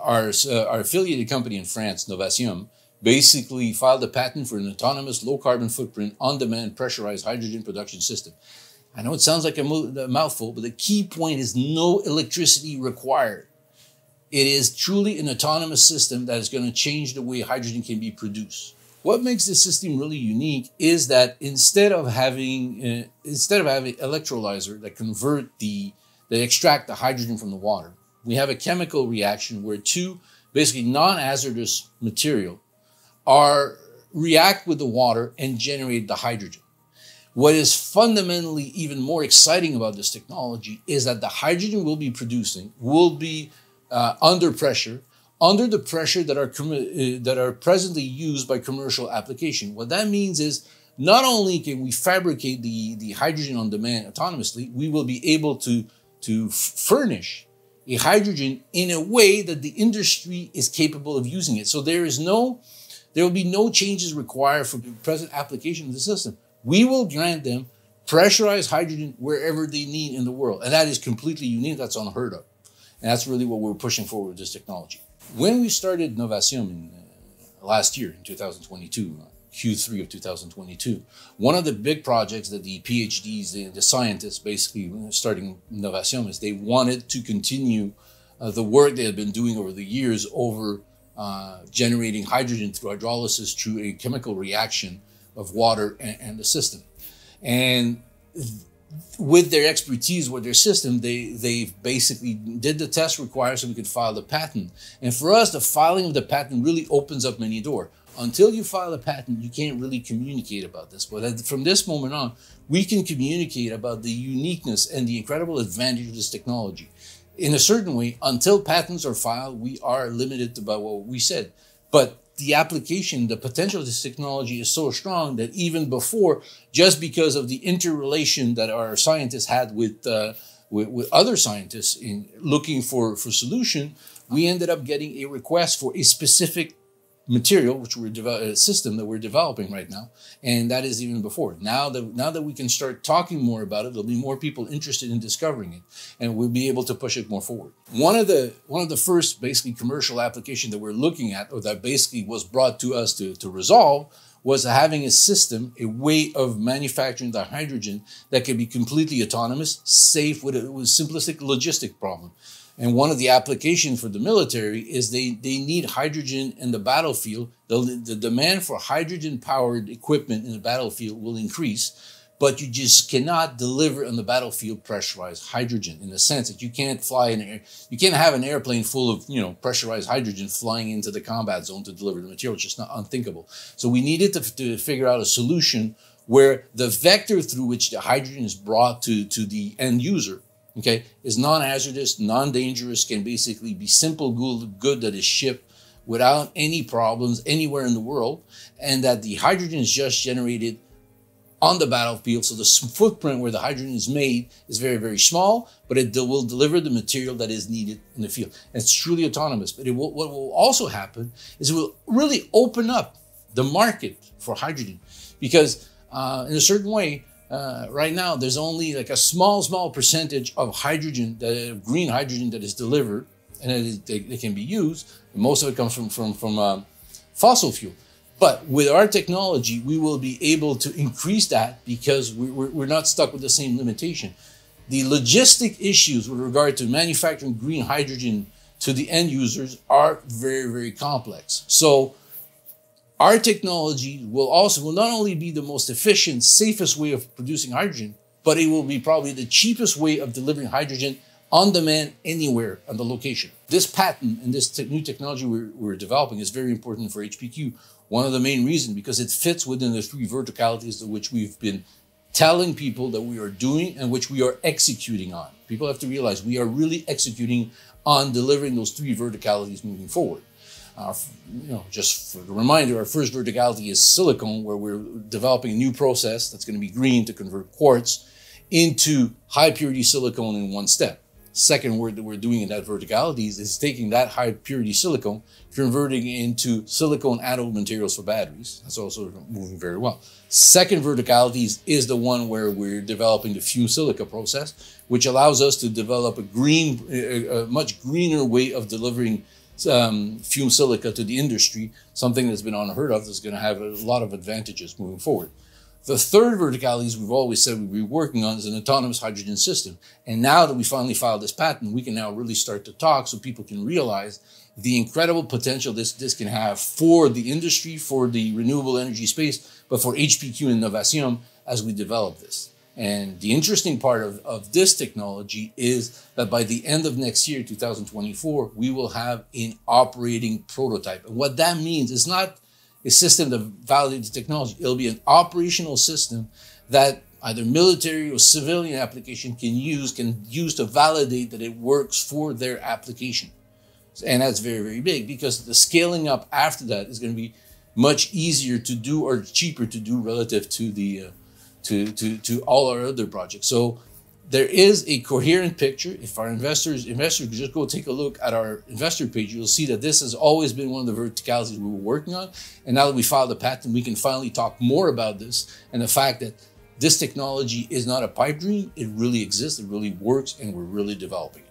Our, uh, our affiliated company in France, Novacium, basically filed a patent for an autonomous low carbon footprint on demand pressurized hydrogen production system. I know it sounds like a, a mouthful, but the key point is no electricity required. It is truly an autonomous system that is going to change the way hydrogen can be produced. What makes this system really unique is that instead of having uh, instead of having electrolyzer that convert the that extract the hydrogen from the water, we have a chemical reaction where two basically non-hazardous material are react with the water and generate the hydrogen. What is fundamentally even more exciting about this technology is that the hydrogen we'll be producing will be uh, under pressure, under the pressure that are uh, that are presently used by commercial application. What that means is not only can we fabricate the, the hydrogen on demand autonomously, we will be able to, to furnish a hydrogen in a way that the industry is capable of using it. So there is no there will be no changes required for the present application of the system. We will grant them pressurized hydrogen wherever they need in the world. And that is completely unique. That's unheard of. And that's really what we're pushing forward with this technology. When we started Novacium in, uh, last year, in 2022, uh, Q3 of 2022, one of the big projects that the PhDs, the, the scientists, basically starting Novacium, is they wanted to continue uh, the work they had been doing over the years over uh, generating hydrogen through hydrolysis through a chemical reaction of water and, and the system. And with their expertise with their system, they they basically did the test required so we could file the patent. And for us, the filing of the patent really opens up many doors. Until you file a patent, you can't really communicate about this. But from this moment on, we can communicate about the uniqueness and the incredible advantage of this technology in a certain way, until patents are filed, we are limited about what we said. But the application, the potential of this technology is so strong that even before, just because of the interrelation that our scientists had with, uh, with, with, other scientists in looking for, for solution, we ended up getting a request for a specific material, which we're a uh, system that we're developing right now, and that is even before. Now that now that we can start talking more about it, there'll be more people interested in discovering it, and we'll be able to push it more forward. One of the one of the first basically commercial application that we're looking at, or that basically was brought to us to, to resolve, was having a system, a way of manufacturing the hydrogen that could be completely autonomous, safe, with a, with a simplistic logistic problem. And one of the applications for the military is they, they need hydrogen in the battlefield. The, the demand for hydrogen powered equipment in the battlefield will increase, but you just cannot deliver on the battlefield pressurized hydrogen in the sense that you can't fly an air, you can't have an airplane full of, you know, pressurized hydrogen flying into the combat zone to deliver the material. It's just not unthinkable. So we needed to, to figure out a solution where the vector through which the hydrogen is brought to, to the end user okay, is non-hazardous, non-dangerous, can basically be simple good, that is shipped without any problems anywhere in the world, and that the hydrogen is just generated on the battlefield. So the footprint where the hydrogen is made is very, very small, but it will deliver the material that is needed in the field. And it's truly autonomous. But will, what will also happen is it will really open up the market for hydrogen because uh, in a certain way, uh, right now there's only like a small, small percentage of hydrogen, that, green hydrogen that is delivered and it, they, can be used. most of it comes from, from, from um, fossil fuel. But with our technology, we will be able to increase that because we're, we're not stuck with the same limitation. The logistic issues with regard to manufacturing green hydrogen to the end users are very, very complex. So our technology will also will not only be the most efficient, safest way of producing hydrogen, but it will be probably the cheapest way of delivering hydrogen on demand anywhere on the location. This patent and this te new technology we're, we're, developing is very important for HPQ. One of the main reasons because it fits within the three verticalities of which we've been telling people that we are doing and which we are executing on. People have to realize we are really executing on delivering those three verticalities moving forward. Uh, you know, just for a reminder, our first verticality is silicon, where we're developing a new process that's going to be green to convert quartz into high purity silicon in one step. Second word that we're doing in that verticality is, is taking that high purity silicon, converting into silicon anode materials for batteries. That's also moving very well. Second verticality is, is the one where we're developing the fume silica process, which allows us to develop a green, a, a much greener way of delivering um, fume silica to the industry, something that's been unheard of, that's going to have a lot of advantages moving forward. The third verticalities we've always said we'd be working on is an autonomous hydrogen system. And now that we finally filed this patent, we can now really start to talk so people can realize the incredible potential this, this can have for the industry, for the renewable energy space, but for HPQ Innovation as we develop this. And the interesting part of, of this technology is that by the end of next year, 2024, we will have an operating prototype. And what that means is not a system that validates technology. It'll be an operational system that either military or civilian application can use, can use to validate that it works for their application. And that's very, very big because the scaling up after that is going to be much easier to do or cheaper to do relative to the uh, to, to, to all our other projects. So there is a coherent picture. If our investors investors just go take a look at our investor page, you'll see that this has always been one of the verticalities we were working on. And now that we filed the patent, we can finally talk more about this and the fact that this technology is not a pipe dream. It really exists. It really works, and we're really developing.